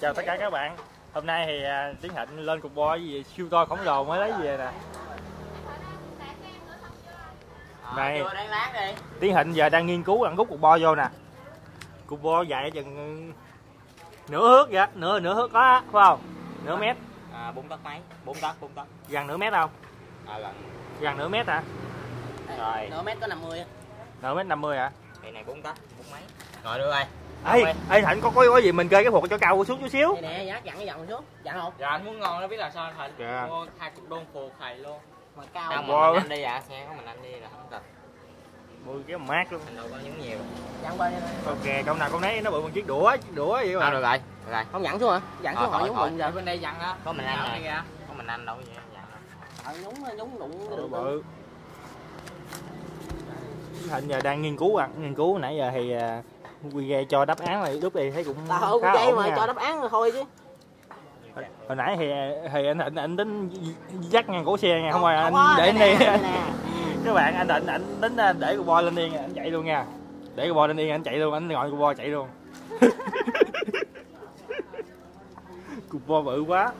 chào tất cả các bạn hôm nay thì à, tiến hạnh lên cục bo gì siêu to khổng lồ mới lấy về nè Này. Lát đi. tiến hạnh giờ đang nghiên cứu ăn rút cục bo vô nè cục bo dài chừng nửa thước vậy nửa nửa thước có phải không nửa mét À, bốn tấc mấy? Bốn tấc, bốn tấc. gần nửa mét không À, lần. gần nửa mét hả Rồi. nửa mét có 50 nửa mét 50 hả Cái này bốn tấc, bốn mấy. Rồi đưa ơi. Ê ê hạnh có có có gì mình kê cái phục cho cao xuống chút xíu đây nè dắt dặn cái dòng xuống dặn không Dạ anh muốn ngon nó biết là sao anh Thịnh. Dạ. Mua hai cục đôn phù thầy luôn. mà cao mà mình ăn đi dạ, xe của mình ăn đi là không cần. mười cái mát luôn Anh đâu có nhúng nhiều. dặn bên đây thôi. ok câu nào câu nấy nó bự một chiếc đũa đũa vậy À, bạn được rồi. Được rồi. không dặn xuống hả dặn xuống họ nhúng bụng rồi bên đây dặn á. Có mình ăn này. Có mình ăn đâu vậy dặn. họ nhúng nhúng đụng đụng bự Hạnh giờ đang nghiên cứu ăn nghiên cứu nãy giờ thì à, quy cho đáp án này lúc này thấy cũng tao không ổn mà nha. cho đáp án rồi thôi chứ. Hồi nãy thì thì anh anh, anh tính dắt ngang cổ xe nha không phải anh để anh đây đi các bạn anh định anh tính à, để con bo lên yên anh chạy luôn nha. Để con bo lên yên anh chạy luôn anh gọi con bo chạy luôn. Cục bo bự quá.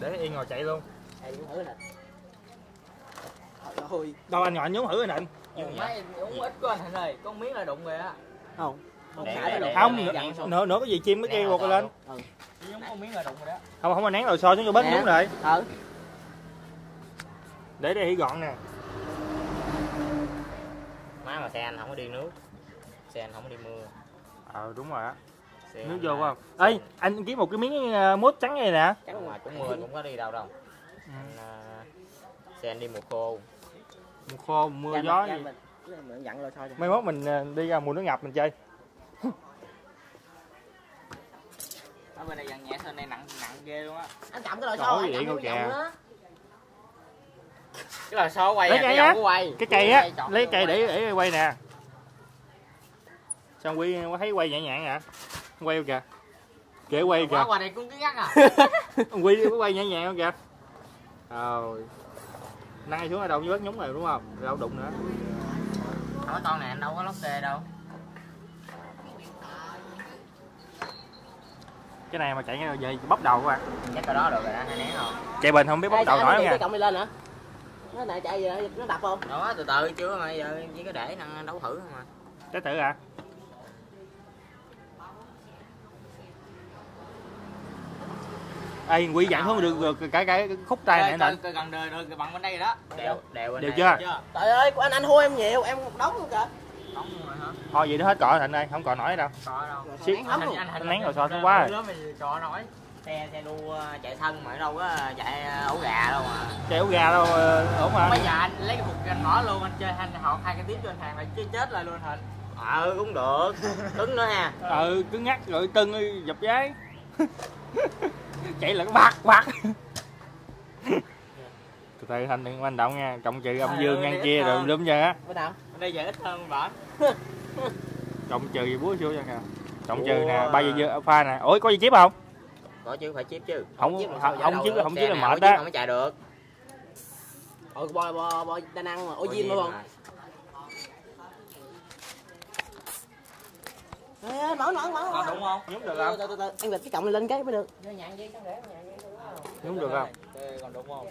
Để yên ngồi chạy luôn. Đâu anh ngồi anh nhúng thử anh. Định Mấy uống ít của anh ơi, con miếng là đụng rồi á. không không nữa, xuống. nữa nữa có gì chim mới kêu bột lên ừ. Không không có nén rồi so xuống cho bớt Nè. đúng rồi ừ để đây gọn nè Má mà xe anh không có đi nước. Xe anh không có đi mưa. ờ đúng rồi á Xe nước vô không ê anh kiếm một cái miếng ờ, mốt trắng này nè Chắc mà cũng mưa cũng có đi đâu đâu. Ừ. Anh, à, xe anh đi mùa khô. mùa khô mưa Dặn gió mình- gì mai mốt mình ờ, đi ra mùa nước ngập mình chơi Ở bên đây dặn nhẹ hơn này nặng nặng ghê luôn á. anh cầm cái xo ơi, anh cầm cái đó Cái là số quay à, cái á. dòng của quay. cái cây á lấy cây quay. để để quay nè sao quy thấy quay nhẹ nhàng hả quay kìa kể quay kìa qua đây cũng cứ ngắt à. quy có quay nhẹ nhàng không kìa rồi nay xuống ở đâu vớt nhúng rồi đúng không đâu đụng nữa Không có con này anh đâu có lóc xê đâu. Cái này mà chạy về bóc đầu các bạn Chắc cái đó được rồi đó, nén không? chạy bình không biết bóc Ê, đầu nổi anh nha cọng này lên hả nó này chạy gì nó đập không Đó, từ từ chưa mà giờ chỉ có để năng đấu thử thôi mà. để thử hả Ê, quy dặn không được, được cái cái khúc tay này nè gần đời đời bằng bên đây rồi đó. Đèo, đèo bên Đều này. chưa? Trời ơi của anh anh thua em nhiều em một đống luôn kìa Đóng luôn rồi hả? Thôi vậy nó hết cọ thịnh ơi không còn nổi đâu Có đâu. Rồi, Xí- nén ấm luôn Anh nén rồi so xuống quá rồi. Mình trò nói. Xe xe đua chạy thân mà đâu có chạy ổ gà đâu mà. chạy gà đâu ờ, ổn mà Bây giờ anh lấy cái phục anh mở luôn anh chơi anh họ hai cái tiếp cho anh hàng là chơi chết lại luôn Thịnh. Ờ cũng được. Cứng nữa ha. ừ cứ ngắt rồi tưng đi, dập giấy chạy là cái bạc bạc từ từ thành đừng manh động nha cộng trừ âm dương ngang kia rồi đúng chưa á bên nào Bên đây giờ ít hơn bển. Cộng trừ gì búa vô cho nè? Cộng trừ nè ba giờ dưa pha nè. Ủa có gì chép không? Có chứ phải chip chứ. không chip không sao? không chứ không chứ Xe là mệt chip đó Không chạy được. ôi bo bo bo đa năng mà. Ôi zin đúng không mở mở mở đúng không? nhúng được không? Từ từ từ anh bịt cái cọng này lên cái mới được. Nhúng được không? Còn đúng không?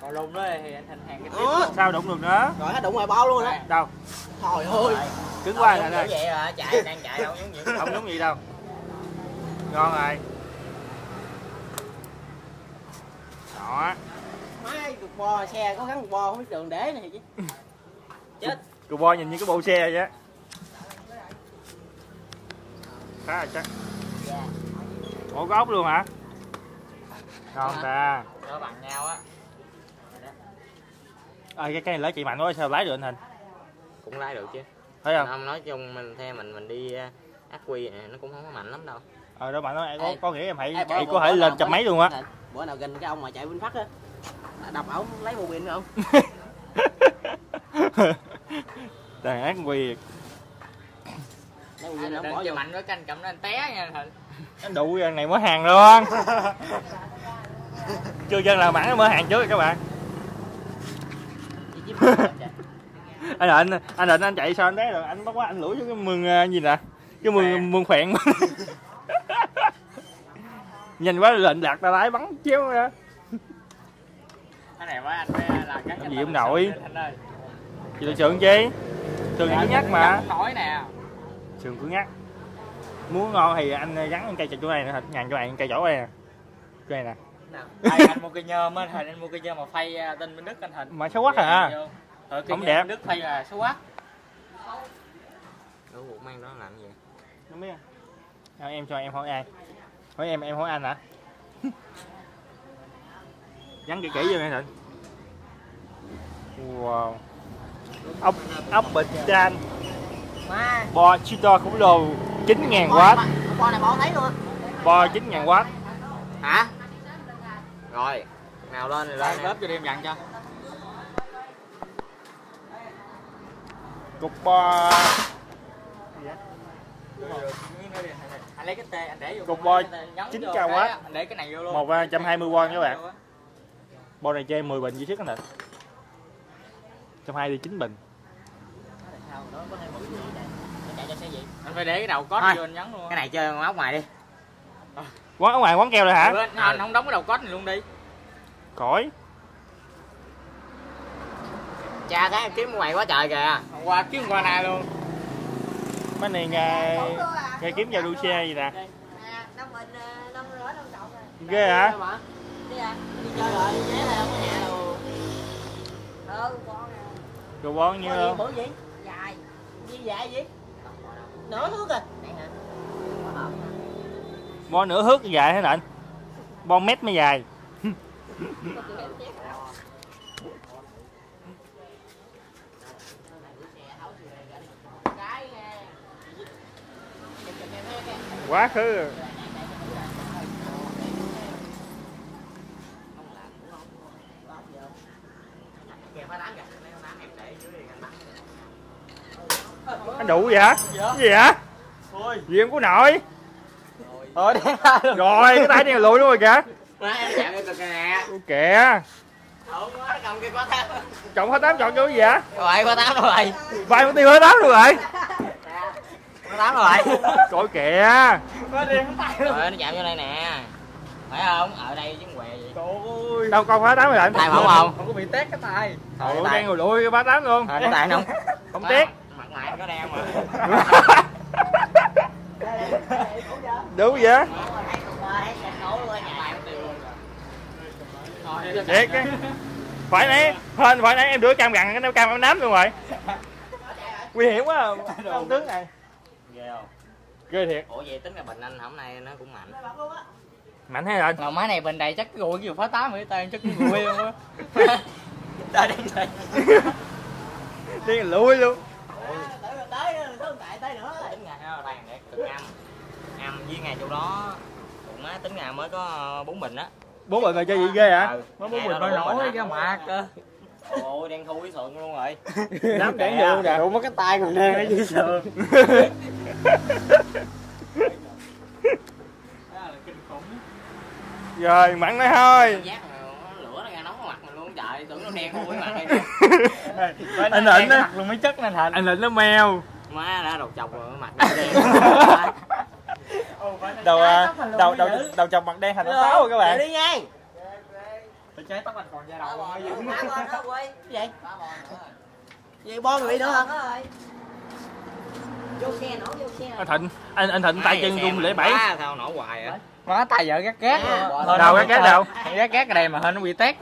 Còn đó thì anh thành hàng cái tiếp. Luôn. sao đụng được nữa? Rồi đụng ngoài bao luôn đó đâu trời ơi. cứng quá giống nè vậy à, chạy đang chạy đâu giống vậy. không giống gì đâu. Ngon rồi. Đó. Máy cục bo xe có gắn cục bo không biết đường để này chứ. Chết. Cù bo nhìn như cái bộ xe vậy á. Khá là chắc. Ủa có ốc luôn hả? Ngon ta. Đó bằng nhau á. à, cái cái này lấy chị mạnh quá sao lái được anh hình Cũng lái được chứ. thấy không? Không nói chung mình theo mình mình đi uh, ác quy này, nó cũng không có mạnh lắm đâu. ờ đâu bạn nói có, có nghĩa em hãy Ê, chạy bữa- có thể lên trăm mấy luôn á. bữa nào gần cái ông mà chạy bên phát á. Đập ổng lấy một pin không? Tàn ác quy. Anh đừng bỏ vô. mạnh với canh cầm nó anh té nha. Thịnh. Anh đủ dân này mới hàng luôn. Chưa dân nào mãn mới hàng trước rồi các bạn Chị chip vô rồi, trời. Anh định anh định anh chạy sao anh té rồi? Anh bắt quá anh lủi xuống cái mương ờ, gì nè? Cái mương Khoẹn. mương khoẹn nhanh quá lệnh lạc ta lái bắn chéo ra cái này với anh với là cái Gì ông nội? anh ơi. Chị là sườn chi? Sườn cứ nhắc mà. nói nè. Sườn cứ nhắc. Muốn ngon thì anh gắn cây chỗ này nè ngàn cho bạn cây chỗ nè. Chỗ này nè. Anh mua cây nhôm á, thầy anh mua cây nhôm mà phay à, tên Minh Đức anh hình. mà xấu quá à Ờ, cây Không đẹp. Đức phay là số quát. Đổ bột mang đó làm gì không biết à, em cho em hỏi ai? Hỏi em em hỏi anh hả? Gắn kỹ kỹ vô nghe thịnh wow. Ốc ốc bịch chan Má. bo cheeto khổng lồ 9.000 Bo w này- Bo này bỏ thấy luôn. bo 9.000 w hả? Rồi. Nào lên rồi Lên lớp cho đem dặn cho. Cục bo Anh lấy cái tê anh để vô. Cục bo chín cái quá. Anh để cái này vô luôn. một à, 120W các bạn Vô á. bo này chơi 10 bình duy sức anh thịnh 120 đi 9 bình Chạy cho xe gì? Anh phải để cái đầu cốt vô anh nhấn luôn. cái này chơi ốc ngoài đi quán ở ngoài quán keo rồi hả Anh, không đóng cái đầu cốt này luôn đi. khỏi cha cái em kiếm ngoài quá trời kìa Hôm qua kiếm qua này luôn. mấy này nghe nghe kiếm giao đua xe gì nè ghê hả Đi à? Đi chơi rồi, đi vé là không có nhà đâu. đồ bón như gì luôn bữa gì? Dài. Gì dài gì? Nửa thước à? bo nửa thước dài thế nịnh bo mét mới dài quá khứ. Rồi. anh đủ vậy hả? Cái gì hả gì em có nội. Luôn. rồi cái tay này lùi luôn rồi kìa. Kìa cộng hết tám chọn cái gì hả rồi quá tám rồi. Con tiêu hết tám rồi tám rồi. Coi kìa. Rồi nó chạm vô đây nè. Phải không? Ở đây chứ què gì đâu con phá tám rồi anh? Tay không không? Không có bị tét cái tay. Ủa, tay. đang ngồi lùi cái phá tám luôn. Thôi, cái tay không không tiếc mặt mày có đeo mà. Đúng vậy. Thiệt cái phải nãy hên phải nãy em đuổi cam gặn cái cam em nắm luôn rồi. Nguy hiểm quá. À, ông tướng này ghê không? Ghê thiệt. Ủa vậy tính là bình anh hôm nay nó cũng mạnh. Mạnh hay anh Mà máy này bên đây chắc cái gùi nhiều phá tám rồi tay chắc cái gùi luôn á. đây đây đây. Đi lùi luôn. Tới rồi tới, tới tại tới nữa. tính ngày đó bàn để cực âm. Âm với ngày chỗ đó cũng má tính ngày mới có bốn bình á. Bốn bình rồi chơi gì ghê hả Ừ, Mới bốn bình là bốn Nổi bình cái á. mặt cơ. ôi đen thui sượng luôn rồi. Đám cản đường nè. Đủ mất cái tay còn đen ở dưới sườn. Rồi mặn nói thôi. Giác mà nó lửa nó ra nóng cái mặt mình luôn trời tưởng nó đen thui mặt đây anh định á. mặt luôn mới chất nên thành. anh định nó mèo má đã đột chọc rồi mặt nó đen. Đầu à, đầu đầu đầu chọc mặt đen thành nó táo rồi các bạn. đi nha. Phải trái tóc anh còn da đầu gì? Gì bo người bị nữa hả? Vô xe nổ vô xe. anh thịnh anh anh thịnh tay chân run lễ bảy sao nổ hoài à Má tay vợ á. Hên Đâu nó gát tét. đâu? Gắt gát ở đây mà hên nó bị tét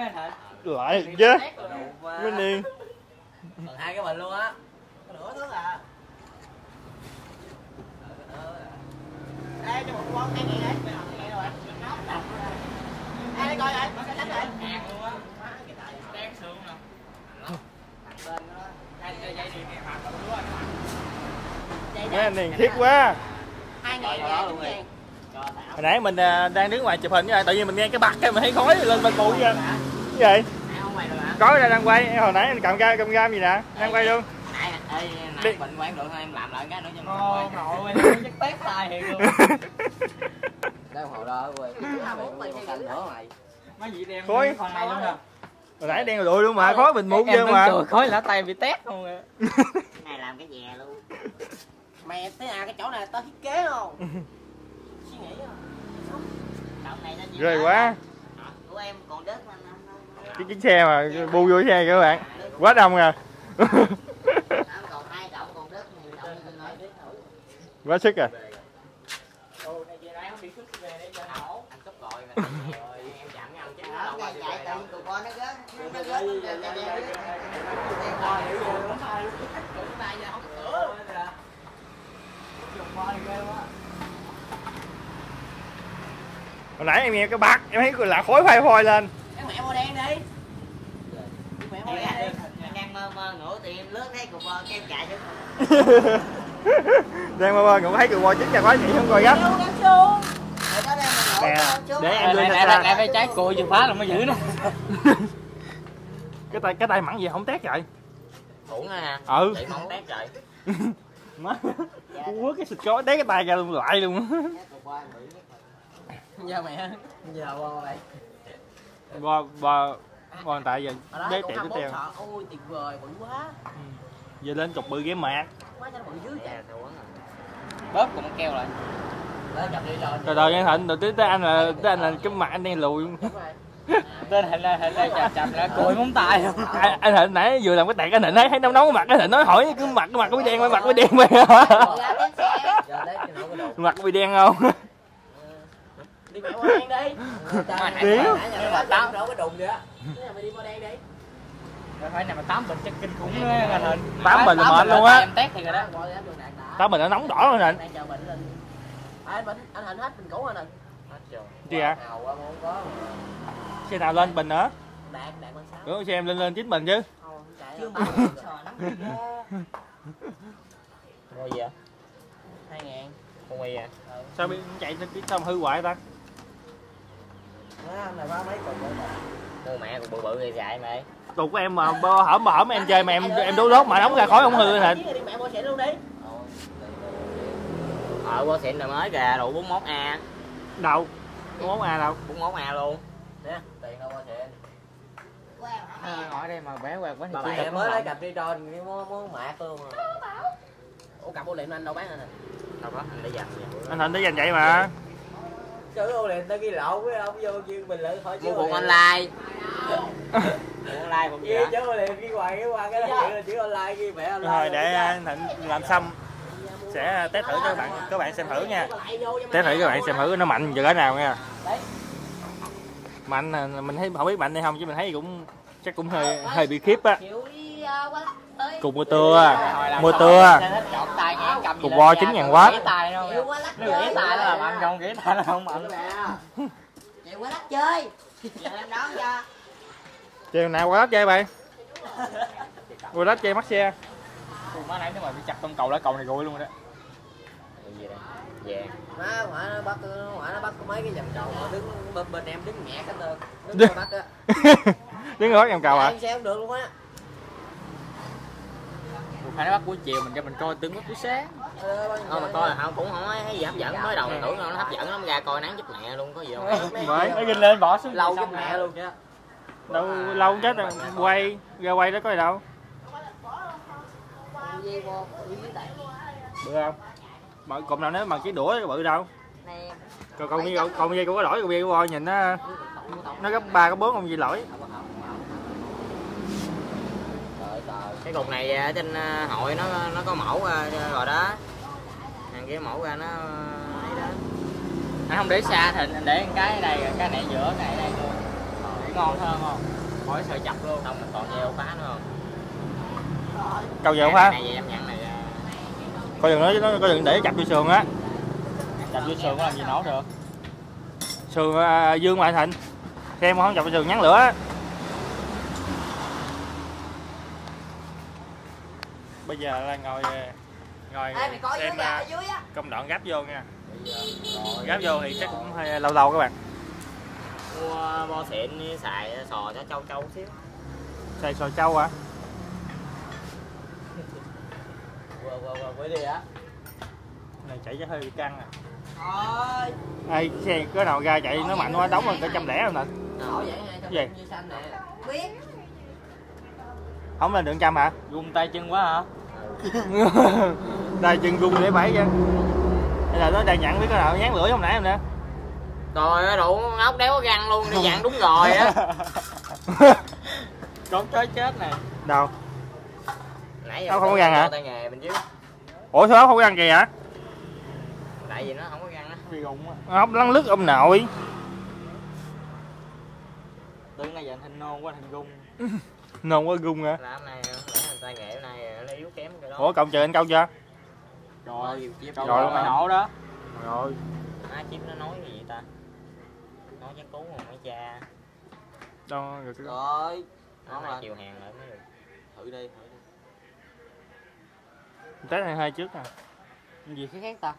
á thật. lại chứ mấy niên còn hai cái bình luôn á Nửa thước à. Ê, cho một con hai ngàn đấy. Hai ngàn rồi. Ê, đây coi rồi, cái đánh rồi. Hàng luôn á. Tét sướng nè. Dây dây dây điện này mặt luôn á. Vậy mấy đó. Anh thiết quá. Hai ngàn ngàn đúng ngàn. hồi nãy mình à, đang đứng ngoài chụp hình với tự nhiên mình nghe cái bật cái mình thấy khói lên bên bụi vậy cái gì? Rồi có ra đang quay hồi nãy anh cầm cam cầm cam gì nè? Đang quay luôn. nãy ê bình của em được thôi em làm lại cái nữa cho Ô, mình nội ơi, chắc tét tay thiệt luôn. đây hồi đó quên canh nữa mày Má gì đem Khối. con này luôn nè. hồi nãy đen lụi luôn mà khói bình Em chưa tưởng mà. khói lỡ tay bị tét luôn rồi. này làm cái dè luôn mày thấy à cái chỗ này tao thiết kế không? Suy nghĩ không? Động này nó ghê quá. của em còn đất mà cái chiếc xe mà bu vô xe các bạn. Quá đông à. Nó còn hai động còn đất thì động tôi nói biết thử quá sức à Ồ, này về đây không bị sức về đây cho nổ. anh cúp gọi rồi rồi em chạm nhau chứ nó đâu qua chạy chạy chạy đâu tụi con nó gớt nó gớt hồi nãy em nghe cái bạc em thấy là khói phai phoi lên. Cái mẹ màu đen đi. Mẹ màu đen đi. Em đang mơ mơ ngủ thì em lướt thấy cục bò cái em chạy xuống đang mơ mơ ngủ thấy cừu bò chính chặt quá chị không coi gấp. Rồi Nè, để em thật lại lại phải trái cùi chừng phá là mới giữ nó. cái tay cái tay mặn gì không tét vậy? Uổng ha ừ. Mong tét trời má. Quất cái xịt có tét cái tay ra luôn lại luôn Cục bò bự nhất Giờ mẹ. Giờ bò vậy bò. Bò bò tại giờ con trẻ tiếp 24 theo Ôi tuyệt vời bự quá. Giờ lên chục bự ghé mạc. Quá cho bự dưới dạ Bóp cũng keo lại. Từ từ nha thịnh rồi tới tới anh là tới anh là cái mặt anh đen lùi. Rồi. Tên hình là hình là chậm chậm là cùi móng tay. Luôn. anh, anh thịnh nãy vừa làm cái tẹt anh thịnh thấy thấy nóng nóng cái mặt anh thịnh nói hỏi cái mặt cái mặt có bị đen mặt có bị đen mày mặt có bị đen không Đi mẹ màu đen đi. Điếu. Nhưng mà tao nổ cái đùng vậy á. Mày đi màu đen đi. Phải này mà tám bình chắc kinh khủng á anh hình. Tám bình là mệt luôn á. Em tét thì rồi đó. Tao mình nó nóng đỏ rồi À, anh bệnh anh hình hết bình cũ rồi nè. Gì ạ Nào quá muốn có xe nào lên bình nữa? Bên sáu đúng xe em lên lên chín bình chứ. Mua gì vậy? hai ngàn. Con mì à? sao bị chạy lên sao mà hư hoại ta Đó, anh này ba mấy cục rồi mà. mua mẹ còn bự bự gây dại mày. Tục của em mà bơ hởm mà hởm em chơi mà em em đốt đốt mà nóng ra khói không hư đi mẹ mua xịn luôn đi. Ờ qua xịn rồi mới kìa đủ 41 a. Đâu? có món a đâu? 41 a luôn. Nè. Tiền đâu qua xịn À, ngồi đây mà bé quẹt quá thì được mới lấy cặp đi tròn mua mua mạc luôn mà ủa cặp ô liệm anh đâu bán anh à? Đâu có. Anh để dành anh thịnh để dành vậy mà chứ ô liệm tao ghi lộn với ông vô kêu bình luận hỏi chứ mua online. Cuộn online cũng vậy chứ ô liệm ghi hoài cái qua cái đó là chữ online ghi mẹ online rồi để anh thịnh làm xong. Sẽ test thử cho các bạn các bạn xem thử nha. Test thử các bạn xem thử nó mạnh giờ cái nào nha mạnh là mình thấy không biết mạnh hay không chứ mình thấy cũng chắc cũng hơi hơi bị khiếp á. Cùng gì Cục lên bo da, 9.000 tôi W. ghế tay đâu nó tay nó là mạnh không ghế tay nó không mạnh Vậy qua đất chơi. Giờ em đón cho. Chơi nào qua đất chơi bay qua đất chơi mắc xe. Ui, má nãy nếu mà bị chặt con cầu lá cầu này gội luôn rồi đó. Gì đây? Vàng má ngoại nó bắt ngoại nó bắt có mấy cái vòng cầu mà đứng bên bên em đứng nhẹ cái tơ đứng bắt á. Đứng ngót em cầu à em xe không được luôn á. Phải nó bắt buổi chiều mình cho mình coi tướng bắt buổi sáng Thôi mà coi là không cũng không thấy gì hấp dẫn mới đầu tưởng nó hấp dẫn lắm ra coi nắng chút mẹ luôn có gì không bởi nó ginh lên bỏ xuống lâu giúp mẹ luôn. Chứ đâu lâu chết rồi quay ra quay đó có gì đâu. Bự không? Mà cụm nào nếu mà cái đũa cái bự đâu? Còn con như con dây của cái lỗi con dây của voi nhìn nó nó gấp ba gấp bốn con gì lỗi. Cái cục này ở trên ờ, hội nó nó có mẫu ờ, rồi đó kia mẫu ra nó ấy đó anh không để xa thì anh để cái này cái này giữa cái này đây luôn. Để ngon hơn không? Khỏi sợ chập luôn. Không còn nhiều phá nữa không? Cầu dầu ha này em nhận này coi đừng nói nó coi đừng để chặt vô sườn á. Chập vô sườn có làm gì nổ được? Sườn à, dương lại thịnh xem không vô sườn nhắn lửa á. Bây giờ là ngồi ngồi Ê mày coi dưới xem ở dưới á. công đoạn gắp vô nha. Gắp vô thì chắc cũng hơi lâu lâu các bạn. Mua bo xịn xài sò cho trâu trâu xíu. Xài sò trâu hả? Vừa vừa vừa với đi á. Này chạy chắc hơi bị căng à. Thôi ai xe cái nào ra chạy nó mạnh quá đóng rồi cả trăm lẻ rồi nè? Gì? như xanh nè. Biết. Không lên được trăm hả? Gung tay chân quá hả đây chân gung để bảy nha đây là nó đang nhận biết cái nào nhán lưỡi không nãy em nè? Trời ơi, đủ ốc đéo có răng luôn, đi dặn đúng rồi á. con chó chết nè. Đâu? Nãy Ốc không có răng hả? Tay ủa sao ốc không có răng kìa hả? Tại vì nó không có răng á. bị rụng á. Ốc lăn lứt ông nội. Tưởng ngay giờ thành nôn quá thành gung nôn quá gung hả? Làm này, nãy tay nghề bữa nay nó yếu kém cái đó. ủa cậu chờ anh câu chưa rồi Rồi, rồi mày nổ đó rồi Má chip nó nói gì vậy ta? Nói chắc cứu mà mấy cha. đâu rồi cái Rồi. Nó này chiều hàng lại mới được. Thử đi, thử đi. test hai hai trước nè gì khác khác ta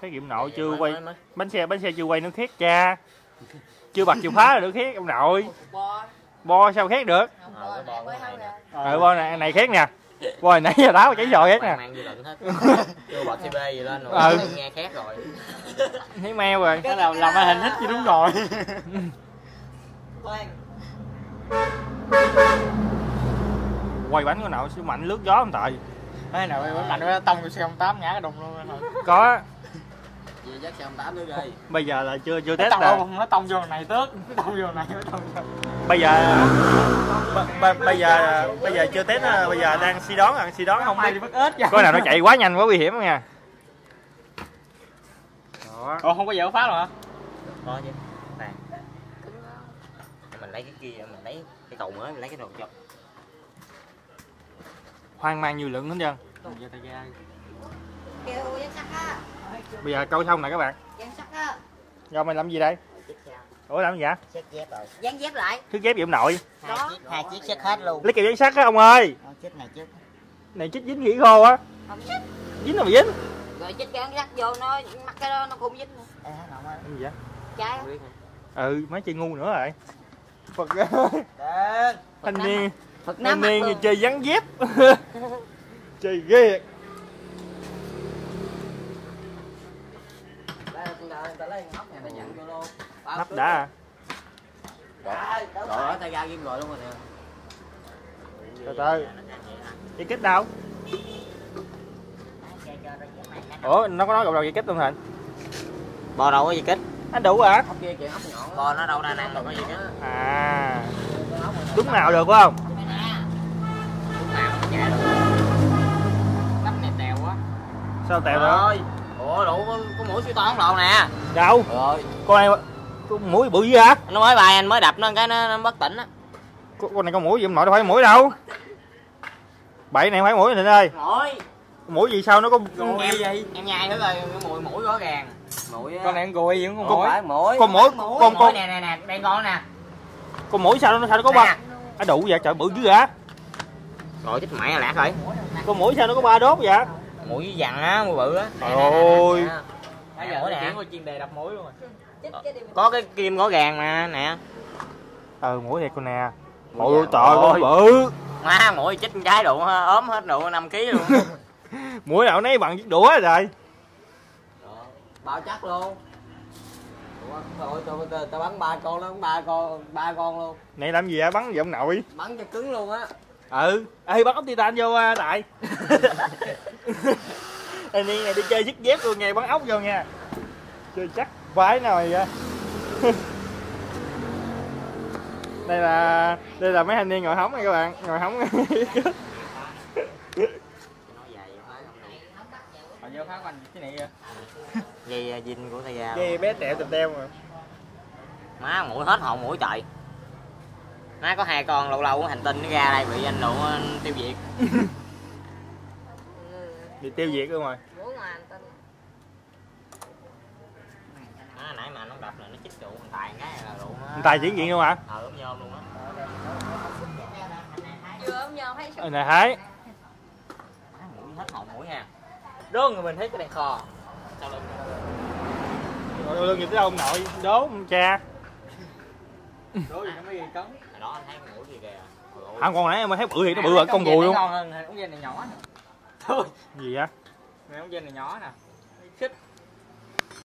cái kiểm nội chưa quay mới- mới. bánh xe bánh xe chưa quay nó khét cha chưa bật chìa khóa là được khét ông nội Bo. bo sao khét được Ờ, bo ờ bo này này khét nè này nãy giờ táo chảy sòi hết Mang nè mang dư luận hết. Gì lên rồi. Ừ. Nghe khác rồi. thấy meo rồi cái làm làm hình thích gì đúng rồi quay bánh có nào siêu mạnh lướt gió không tại cái nào bánh mạnh quá tông xe tám ngã cái đùng luôn rồi có Vậy chắc xe 8 nữa đi. bây giờ là chưa chưa nó test luôn nó tông vô này tước nó tông vô này nó tông vô bây giờ bây giờ bây giờ chưa test á, bây giờ đang suy đoán à suy đoán không biết đi. Bắt ếch vậy có nào nó chạy quá nhanh quá nguy hiểm không nha. Đó. Ủa không có dở phá rồi hả? Có chứ. Nè. Mình lấy cái kia, mình lấy cái cầu mới, mình lấy cái đồ cho. hoang mang nhiều lượng hết trơn bây giờ câu xong nè các bạn. Dán sắt á. do mày làm gì đây ủa làm gì vậy Xếp dép rồi. Dán dép lại. thứ ghép gì ông nội Hai chiếc, hai chiếc xếp hết luôn. lấy kèo dán sắt á ông ơi Ờ, chiếc này chiếc. này chích dính khỉ khô á Không xích. dính là mà dính Rồi chích dán sắt vô nó mắc cái đó nó không dính. nữa. Ê, cái gì vậy Trái. ừ mấy chơi ngu nữa rồi phật ơi thanh niên Phật thanh Nam mặt niên luôn. chơi dán dép chơi ghê Đây, người ta lấy ngóc này ta nhận vô luôn. Nắp đã Rồi, tay ga ghim rồi luôn rồi nè. từ từ dây kích đâu ủa nó có nói gọc đầu dây kích không thành Bò đâu có gì kích. nó đủ hả. Bò nó đâu ra năng đâu có gì kích. à đúng nào được phải không sao tèo nữa Rồi. Ủa đủ có, có mũi siêu to không lộn nè. đâu Rồi. con này con mũi bự dữ hả Nó mới bài anh mới đập nó cái nó, nó bất tỉnh á. con, con này con mũi gì ông nội đâu phải mũi đâu bậy này không phải mũi này ơi Mũi. mũi gì sao nó có em, vậy? Em nhai thử coi cái mùi mũi rõ ràng. Mũi con này ăn gùi gì cũng Con mũi mũi. con mũi Mũi, con mũi con nè nè nè, đây con nè. con mũi sao nó sao nó có ba à đủ vậy trời bự dữ hả Rồi chết mẹ lạc rồi. con mũi sao nó có ba đốt vậy Mũi dằn á, mũi bự á. Trời ơi. bây giờ mũi nó nè. chuyển qua chuyên đề đập mũi luôn rồi. Có cái kim rõ ràng mà nè. ừ mũi thiệt con nè Mũi già. trời con bự Má mũi chích con trái đủ ốm hết đủ 5 kg luôn. mũi nào nấy bằng chiếc đũa rồi Bao chắc luôn. Ủa, Thôi, tôi, tôi, tôi bắn ba con bắn ba con, ba con luôn. này làm gì vậy bắn gì ông nội Bắn cho cứng luôn á. ừ ê bắn ốc titan vô à, đại anh đi này đi chơi dứt dép luôn nghe bắn ốc vô nha chơi chắc vái nào vậy đây là đây là mấy thanh niên ngồi hóng này các bạn ngồi hóng vậy vô phá quanh cái này kìa Dây à, dinh của tay ga. dây bé tẹo tèm teo mà Má mũi hết hồn mũi trời. Má có hai con lâu lâu hành tinh nó ra đây bị anh độ tiêu diệt. bị tiêu diệt luôn rồi Nãy mà nó đập là nó chích trụ thằng tài cái là nó. Thằng Tài chuyển diện luôn hả? Ờ ốm nhôm luôn á. Chưa ốm nhôm thấy ừ này thấy mũi hết hồn mũi ha. đố người mình thấy cái này khò Sau lưng. rồi lương gì tới đâu ông nội đố ông cha đố gì nó mới ghi cấn Hồi đó anh thấy con mũi gì kìa. À con nãy em thấy bự thì nó bự hơn con gùi luôn ngon hơn ống dây này nhỏ nè thôi gì vậy này ống dây này nhỏ nè